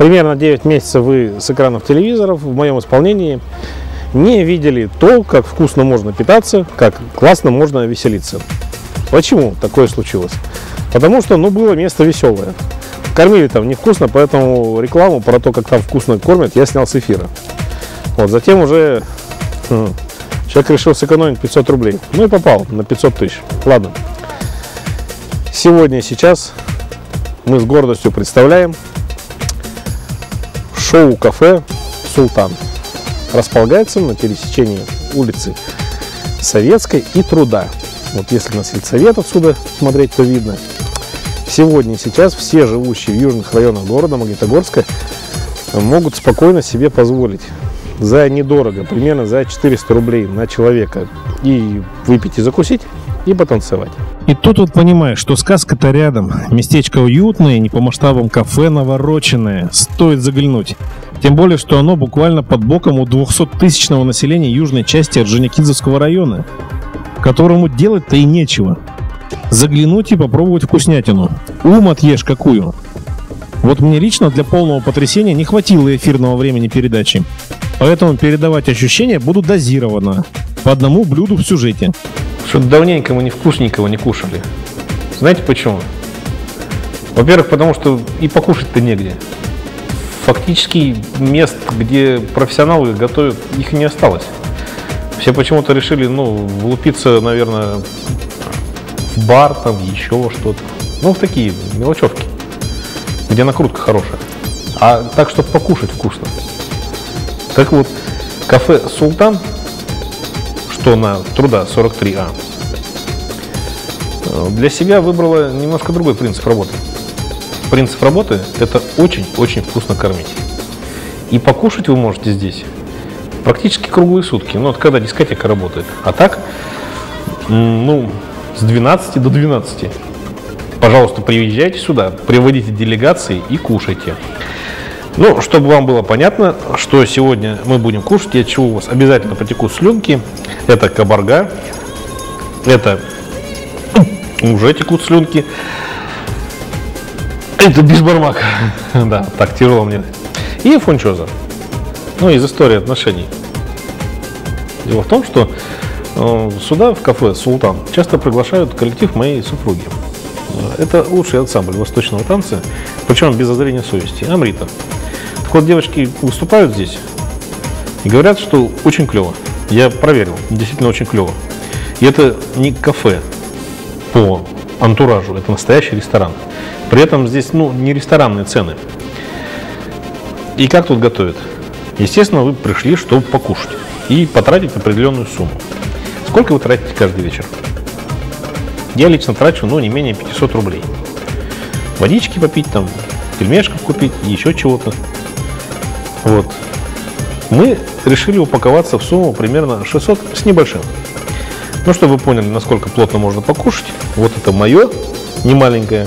примерно 9 месяцев вы с экранов телевизоров в моем исполнении не видели то, как вкусно можно питаться, как классно можно веселиться. Почему такое случилось? Потому что, ну, было место веселое. Кормили там невкусно, поэтому рекламу про то, как там вкусно кормят, я снял с эфира. Вот, затем уже хм, человек решил сэкономить 500 рублей. Ну и попал на 500 тысяч. Ладно. Сегодня сейчас мы с гордостью представляем шоу-кафе «Султан». Располагается на пересечении улицы Советской и Труда. Вот если на сельсовет отсюда смотреть, то видно. Сегодня и сейчас все живущие в южных районах города Магнитогорска могут спокойно себе позволить за недорого, примерно за 400 рублей на человека и выпить и закусить, и потанцевать. И тут вот понимаешь, что сказка-то рядом. Местечко уютное, не по масштабам кафе навороченное. Стоит заглянуть. Тем более, что оно буквально под боком у 200-тысячного населения южной части Орджоникидзевского района, которому делать-то и нечего. Заглянуть и попробовать вкуснятину. Ум отъешь какую. Вот мне лично для полного потрясения не хватило эфирного времени передачи. Поэтому передавать ощущения буду дозированно. По одному блюду в сюжете. Что-то давненько мы не вкусненького не кушали. Знаете почему? Во-первых, потому что и покушать-то негде. Фактически мест, где профессионалы готовят, их не осталось. Все почему-то решили, ну, влупиться, наверное, в бар, там, еще что-то. Ну, в такие мелочевки, где накрутка хорошая. А так, чтобы покушать вкусно. Так вот, кафе «Султан», что на труда 43А, для себя выбрала немножко другой принцип работы. Принцип работы – это очень-очень вкусно кормить. И покушать вы можете здесь практически круглые сутки. Ну, вот когда дискотека работает. А так, ну, с 12 до 12. Пожалуйста, приезжайте сюда, приводите делегации и кушайте. Ну, чтобы вам было понятно, что сегодня мы будем кушать, от чего у вас обязательно потекут слюнки, это кабарга, это уже текут слюнки, это бишбармак, да, так тяжело мне, и фунчоза, ну, из истории отношений. Дело в том, что э, сюда, в кафе «Султан», часто приглашают коллектив моей супруги. Это лучший ансамбль восточного танца, причем без зазрения совести. Амрита. Вот, девочки выступают здесь и говорят, что очень клево. Я проверил, действительно очень клево. И это не кафе по антуражу, это настоящий ресторан. При этом здесь, ну, не ресторанные цены. И как тут готовят? Естественно, вы пришли, чтобы покушать и потратить определенную сумму. Сколько вы тратите каждый вечер? Я лично трачу, ну, не менее 500 рублей. Водички попить, там, пельмешков купить, еще чего-то. Вот. Мы решили упаковаться в сумму примерно 600 с небольшим. Ну, чтобы вы поняли, насколько плотно можно покушать, вот это мое, не маленькое,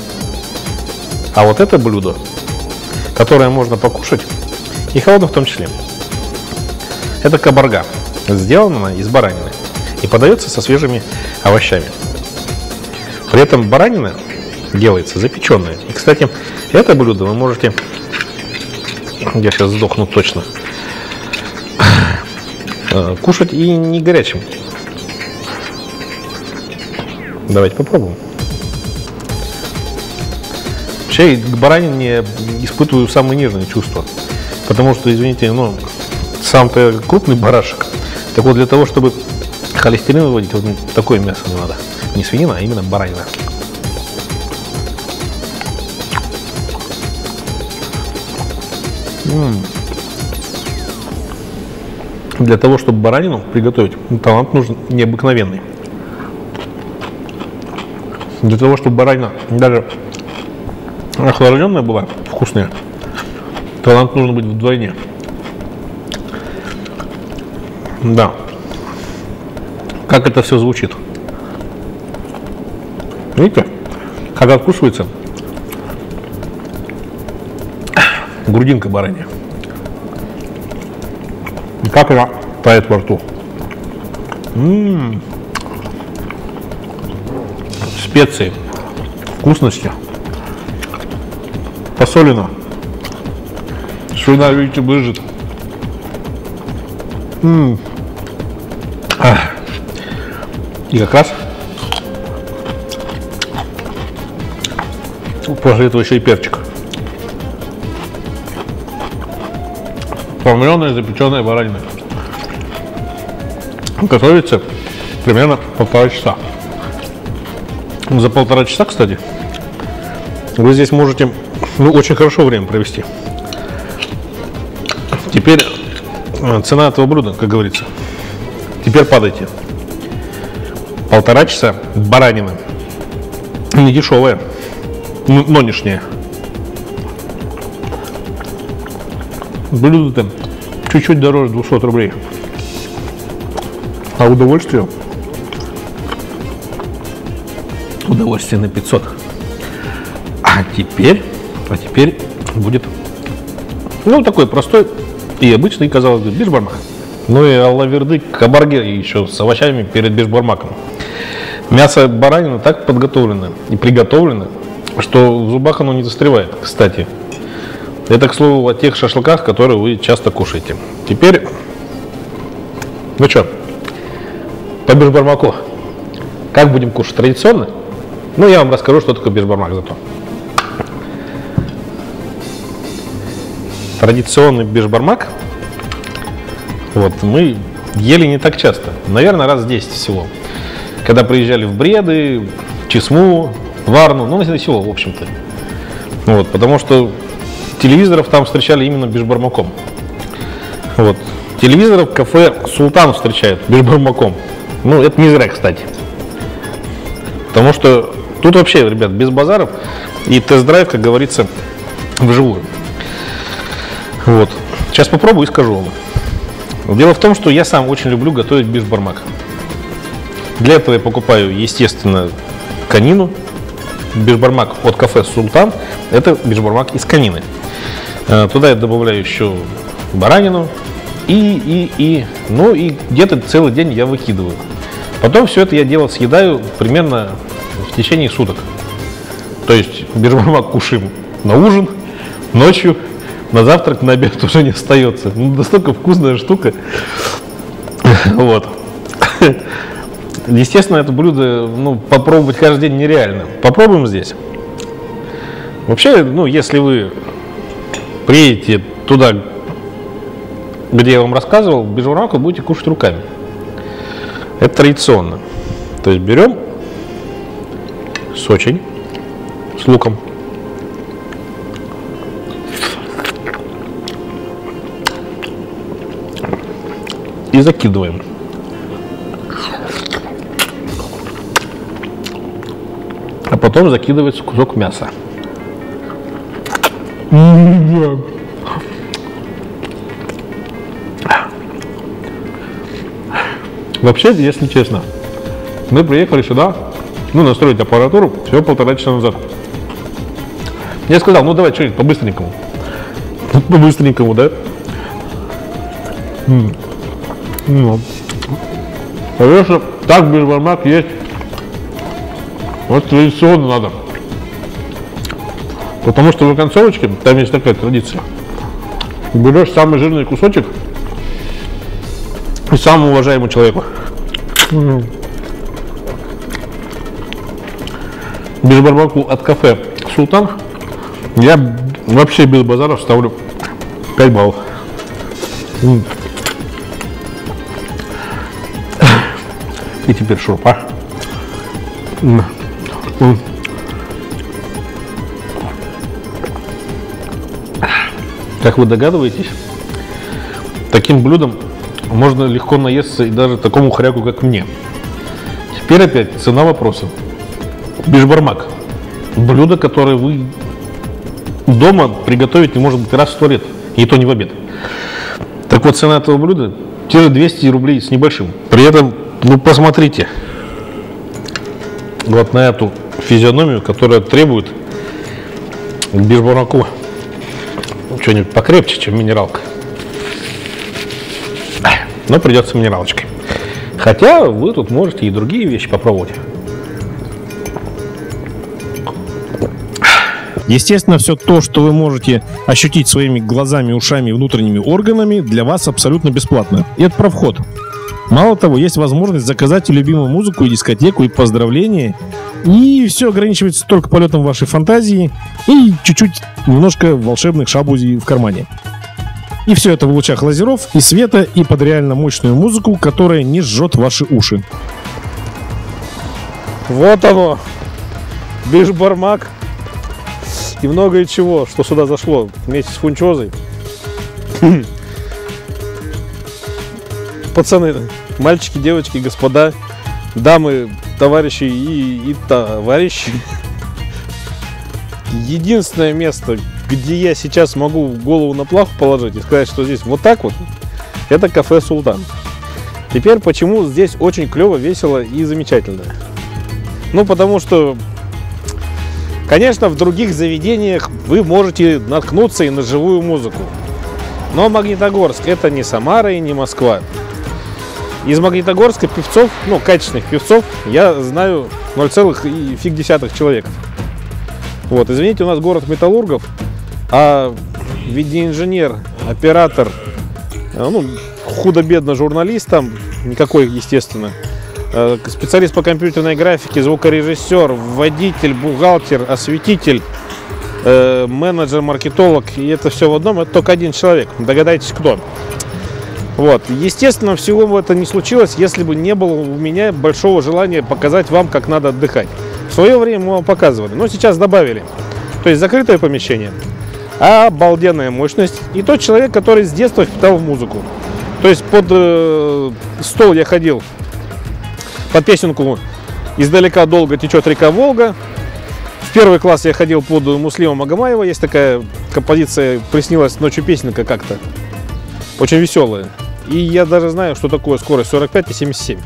а вот это блюдо, которое можно покушать, и холодно в том числе. Это кабарга, сделана из баранины и подается со свежими овощами. При этом баранина делается запеченная. И, кстати, это блюдо вы можете я сейчас сдохну точно. Э, кушать и не горячим. Давайте попробуем. Вообще к баранине испытываю самые нежные чувства. Потому что, извините, ну, сам-то крупный барашек. Так вот, для того, чтобы холестерин выводить, вот такое мясо надо. Не свинина, а именно баранина. Для того, чтобы баранину приготовить, ну, талант нужен необыкновенный. Для того, чтобы баранина даже охлажденная была, вкусная, талант нужно быть вдвойне. Да. Как это все звучит? Видите? Как откусывается грудинка баранья. И как она тает во рту. М-м-м. Специи, вкусности, посолено. Слюна, видите, брызжет. М. Ах. И как раз после этого еще и перчик. Формленная запеченная баранина. Готовится примерно полтора часа. За полтора часа, кстати, вы здесь можете ну, очень хорошо время провести. Теперь э, цена этого блюда, как говорится. Теперь падайте. Полтора часа баранина. Не дешевая, но нынешняя. Блюдо там чуть-чуть дороже 200 рублей. А удовольствие? Удовольствие на 500. А теперь, а теперь будет, ну, такой простой и обычный, казалось бы, бишбармак. Ну и аллаверды, кабарге еще с овощами перед бишбармаком. Мясо баранина так подготовлено и приготовлено, что в зубах оно не застревает, кстати. Это, к слову, о тех шашлыках, которые вы часто кушаете. Теперь, ну что, по бишбармаку. Как будем кушать? Традиционно? Ну, я вам расскажу, что такое бишбармак зато. Традиционный бишбармак вот, мы ели не так часто. Наверное, раз 10 всего. Когда приезжали в Бреды, Чесму, Варну, ну, на село, в общем-то. Вот, потому что телевизоров там встречали именно бешбармаком. Вот. Телевизоров кафе Султан встречают бешбармаком. Ну, это не зря, кстати. Потому что тут вообще, ребят, без базаров и тест-драйв, как говорится, вживую. Вот. Сейчас попробую и скажу вам. Дело в том, что я сам очень люблю готовить бешбармак. Для этого я покупаю, естественно, конину. Бешбармак от кафе Султан. Это бешбармак из конины. Э, туда я добавляю еще баранину. И, и, и, ну и где-то целый день я выкидываю. Потом все это я дело съедаю примерно в течение суток. То есть бешбармак кушаем на ужин, ночью, на завтрак, на обед уже не остается. Ну, настолько вкусная штука. Вот. Естественно, это блюдо ну, попробовать каждый день нереально. Попробуем здесь. Вообще, ну, если вы приедете туда, где я вам рассказывал, без журнака будете кушать руками. Это традиционно. То есть берем сочень с луком. И закидываем. А потом закидывается кусок мяса. Вообще, если честно, мы приехали сюда, ну, настроить аппаратуру всего полтора часа назад. Я сказал, ну давай что-нибудь по-быстренькому. По-быстренькому, да? Ну, конечно, так без бешбармак есть. Вот традиционно надо. Потому что в концовочке там есть такая традиция. Берешь самый жирный кусочек и самому уважаемому человеку. Без барбаку от кафе Султан я вообще без базаров ставлю 5 баллов. И теперь шурпа. Как вы догадываетесь, таким блюдом можно легко наесться и даже такому хряку, как мне. Теперь опять цена вопроса. Бишбармак. Блюдо, которое вы дома приготовить не может быть раз в сто лет. И то не в обед. Так вот, цена этого блюда те 200 рублей с небольшим. При этом, ну посмотрите, вот на эту физиономию, которая требует бишбармаку что-нибудь покрепче, чем минералка. Но придется минералочкой. Хотя вы тут можете и другие вещи попробовать. Естественно, все то, что вы можете ощутить своими глазами, ушами и внутренними органами, для вас абсолютно бесплатно. И это про вход. Мало того, есть возможность заказать любимую музыку, и дискотеку, и поздравления. И все ограничивается только полетом вашей фантазии и чуть-чуть немножко волшебных шабузей в кармане. И все это в лучах лазеров и света, и под реально мощную музыку, которая не жжет ваши уши. Вот оно. Бишбармак. И многое чего, что сюда зашло вместе с фунчозой. Пацаны, мальчики, девочки, господа, дамы, товарищи и, и товарищи. Единственное место, где я сейчас могу голову на плаху положить и сказать, что здесь вот так вот, это кафе Султан. Теперь почему здесь очень клево, весело и замечательно. Ну, потому что, конечно, в других заведениях вы можете наткнуться и на живую музыку. Но Магнитогорск это не Самара и не Москва. Из Магнитогорска певцов, ну, качественных певцов, я знаю 0, и фиг десятых человек. Вот, извините, у нас город металлургов, а видеоинженер, оператор, э, ну, худо-бедно журналист там, никакой, естественно, э, специалист по компьютерной графике, звукорежиссер, водитель, бухгалтер, осветитель, э, менеджер, маркетолог, и это все в одном, это только один человек. Догадайтесь, кто. Вот. Естественно, всего бы это не случилось, если бы не было у меня большого желания показать вам, как надо отдыхать. В свое время мы вам показывали, но сейчас добавили. То есть закрытое помещение, обалденная мощность. И тот человек, который с детства впитал музыку. То есть под э, стол я ходил под песенку «Издалека долго течет река Волга». В первый класс я ходил под Муслима Магомаева. Есть такая композиция «Приснилась ночью песенка» как-то. Очень веселая. И я даже знаю, что такое скорость 45 и 77.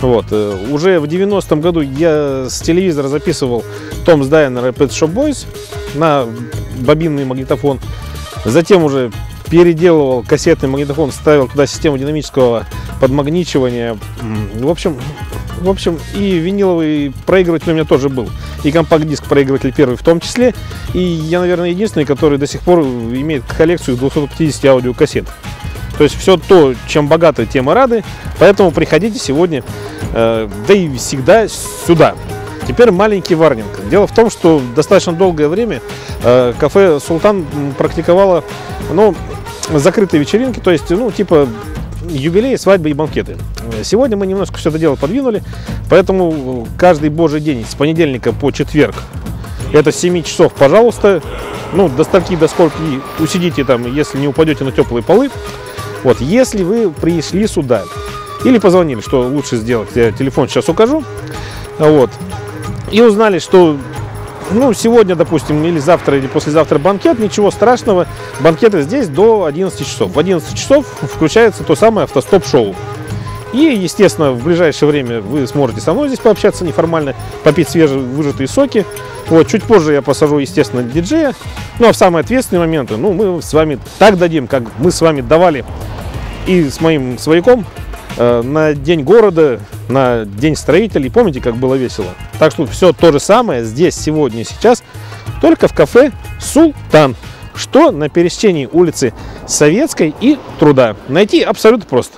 Вот. Э, уже в 90-м году я с телевизора записывал Том Дайнер Pet Shop Boys на бобинный магнитофон. Затем уже переделывал кассетный магнитофон, ставил туда систему динамического подмагничивания. В общем, в общем, и виниловый проигрыватель у меня тоже был. И компакт-диск проигрыватель первый в том числе. И я, наверное, единственный, который до сих пор имеет коллекцию 250 аудиокассет. То есть все то, чем богаты, тем и рады. Поэтому приходите сегодня, э, да и всегда сюда. Теперь маленький варнинг. Дело в том, что достаточно долгое время э, кафе «Султан» практиковало ну, закрытые вечеринки, то есть, ну, типа юбилеи, свадьбы и банкеты. Сегодня мы немножко все это дело подвинули, поэтому каждый божий день с понедельника по четверг это с 7 часов, пожалуйста, ну, до стольки, до скольки усидите там, если не упадете на теплые полы. Вот, если вы пришли сюда или позвонили, что лучше сделать, я телефон сейчас укажу, вот, и узнали, что ну, сегодня, допустим, или завтра, или послезавтра банкет, ничего страшного. Банкеты здесь до 11 часов. В 11 часов включается то самое автостоп-шоу. И, естественно, в ближайшее время вы сможете со мной здесь пообщаться неформально, попить свежие выжатые соки. Вот, чуть позже я посажу, естественно, диджея. Ну, а в самые ответственные моменты, ну, мы с вами так дадим, как мы с вами давали и с моим свояком на День города, на День строителей. Помните, как было весело? Так что все то же самое здесь, сегодня и сейчас, только в кафе «Султан», что на пересечении улицы Советской и Труда. Найти абсолютно просто.